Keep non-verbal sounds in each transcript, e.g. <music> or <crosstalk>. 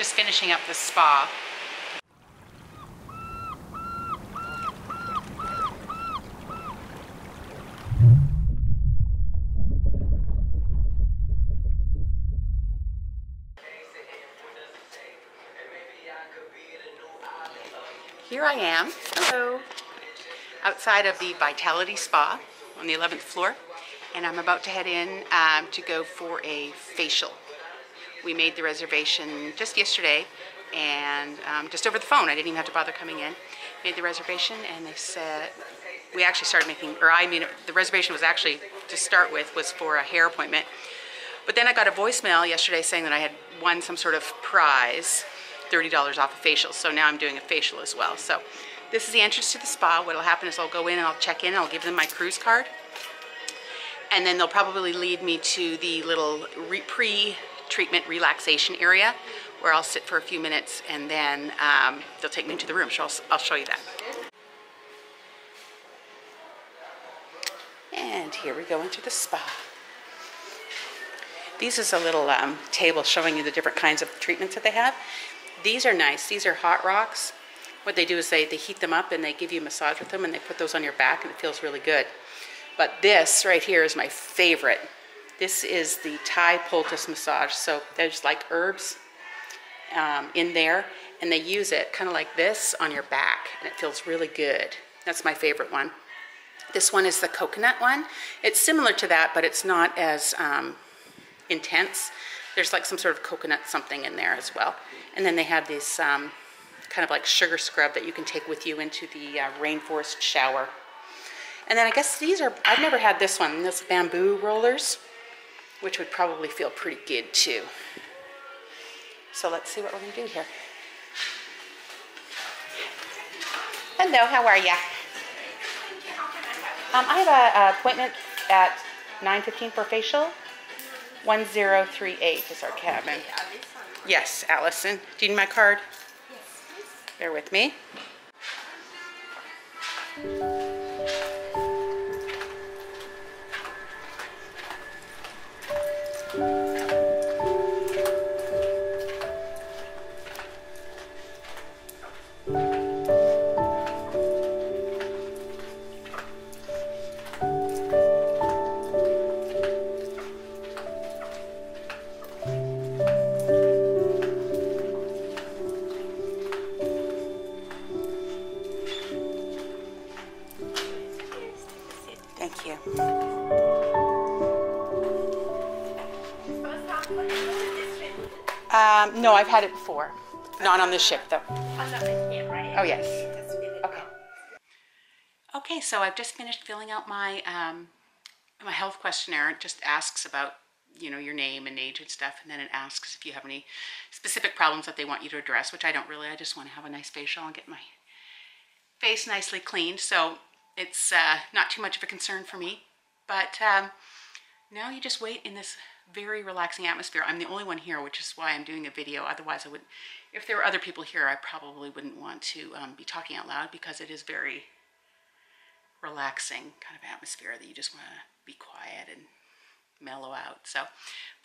just finishing up the spa. Here I am, hello, outside of the Vitality Spa on the 11th floor, and I'm about to head in um, to go for a facial. We made the reservation just yesterday, and um, just over the phone. I didn't even have to bother coming in. Made the reservation, and they said we actually started making, or I mean, the reservation was actually to start with was for a hair appointment. But then I got a voicemail yesterday saying that I had won some sort of prize $30 off a facial. So now I'm doing a facial as well. So this is the entrance to the spa. What will happen is I'll go in and I'll check in. I'll give them my cruise card. And then they'll probably lead me to the little re pre-treatment relaxation area where I'll sit for a few minutes and then um, they'll take me into the room. So I'll, I'll show you that. And here we go into the spa. These is a little um, table showing you the different kinds of treatments that they have. These are nice. These are hot rocks. What they do is they, they heat them up and they give you a massage with them and they put those on your back and it feels really good. But this right here is my favorite. This is the Thai poultice massage. So there's like herbs um, in there and they use it kind of like this on your back and it feels really good. That's my favorite one. This one is the coconut one. It's similar to that, but it's not as um, intense. There's like some sort of coconut something in there as well. And then they have this um, kind of like sugar scrub that you can take with you into the uh, rainforest shower. And then I guess these are, I've never had this one, this bamboo rollers, which would probably feel pretty good too. So let's see what we're gonna do here. Hello, how are ya? Um, I have an appointment at 9.15 for facial. 1038 is our cabin. Yes, Allison. Do you need my card? Yes, Bear with me. Um, no, I've had it before. Not on this ship, though. Oh, yes. Okay. Okay, so I've just finished filling out my um, my health questionnaire. It just asks about you know your name and age and stuff, and then it asks if you have any specific problems that they want you to address, which I don't really. I just want to have a nice facial and get my face nicely cleaned. So it's uh, not too much of a concern for me. But um, now you just wait in this very relaxing atmosphere. I'm the only one here, which is why I'm doing a video. Otherwise, I would, if there were other people here, I probably wouldn't want to um, be talking out loud because it is very relaxing kind of atmosphere that you just want to be quiet and mellow out. So,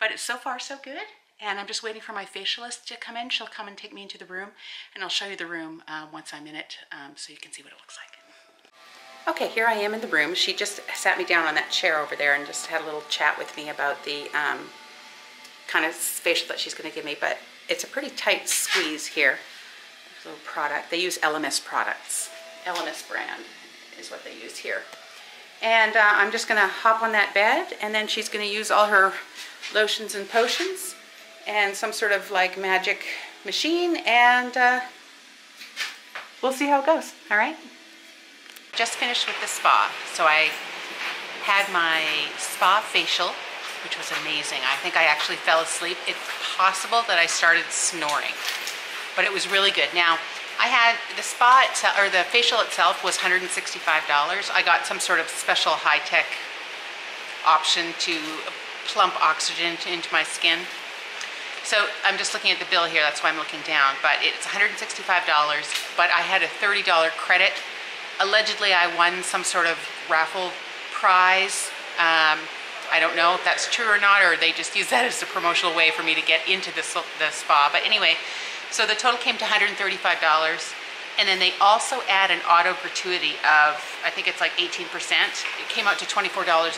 but it's so far so good. And I'm just waiting for my facialist to come in. She'll come and take me into the room and I'll show you the room uh, once I'm in it um, so you can see what it looks like. Okay, here I am in the room. She just sat me down on that chair over there and just had a little chat with me about the um, kind of facial that she's going to give me. But it's a pretty tight squeeze here. Little product. They use Elemis products. Elemis brand is what they use here. And uh, I'm just going to hop on that bed and then she's going to use all her lotions and potions and some sort of like magic machine and uh, we'll see how it goes. All right? Just finished with the spa. So I had my spa facial, which was amazing. I think I actually fell asleep. It's possible that I started snoring, but it was really good. Now, I had the spa itself, or the facial itself was $165. I got some sort of special high-tech option to plump oxygen into my skin. So I'm just looking at the bill here, that's why I'm looking down, but it's $165, but I had a $30 credit allegedly I won some sort of raffle prize. Um, I don't know if that's true or not, or they just use that as a promotional way for me to get into the, the spa. But anyway, so the total came to $135. And then they also add an auto gratuity of, I think it's like 18%. It came out to $24.30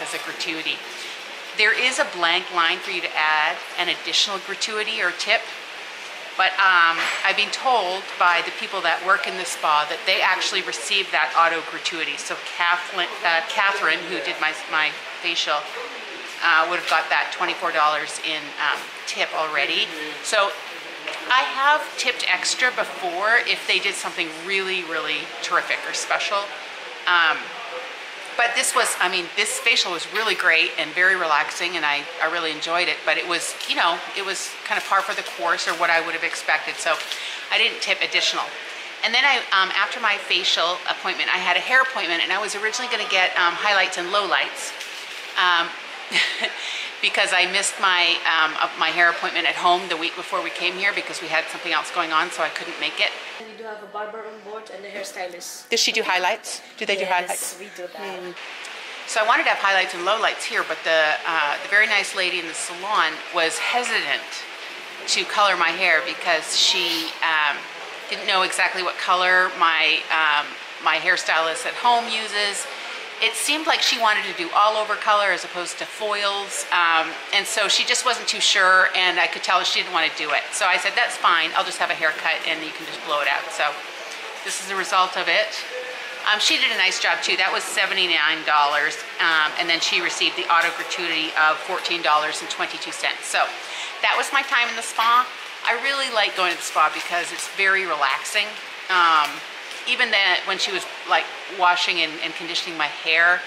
as a gratuity. There is a blank line for you to add an additional gratuity or tip. But um, I've been told by the people that work in the spa that they actually receive that auto gratuity. So Kathleen, uh, Catherine, who did my, my facial, uh, would have got that $24 in um, tip already. So I have tipped extra before if they did something really, really terrific or special. Um, but this was, I mean, this facial was really great and very relaxing, and I, I really enjoyed it. But it was, you know, it was kind of par for the course or what I would have expected. So I didn't tip additional. And then I, um, after my facial appointment, I had a hair appointment, and I was originally going to get um, highlights and lowlights. Um, <laughs> because I missed my um, my hair appointment at home the week before we came here because we had something else going on, so I couldn't make it. Do have a barber on board and a hairstylist. Does she do highlights? Do they do highlights? Yes, we do that. So I wanted to have highlights and lowlights here, but the uh, the very nice lady in the salon was hesitant to color my hair because she um, didn't know exactly what color my um, my hairstylist at home uses. It seemed like she wanted to do all over color as opposed to foils, um, and so she just wasn't too sure. And I could tell she didn't want to do it. So I said, "That's fine. I'll just have a haircut, and you can just blow it out." So this is the result of it. Um, she did a nice job too. That was $79. Um, and then she received the auto gratuity of $14.22. So that was my time in the spa. I really like going to the spa because it's very relaxing. Um, even that when she was like washing and, and conditioning my hair,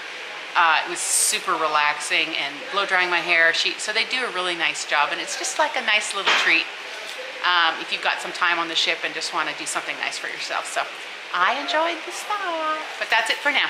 uh, it was super relaxing and blow drying my hair. She, so they do a really nice job and it's just like a nice little treat um, if you've got some time on the ship and just want to do something nice for yourself. So I enjoyed the spa. But that's it for now.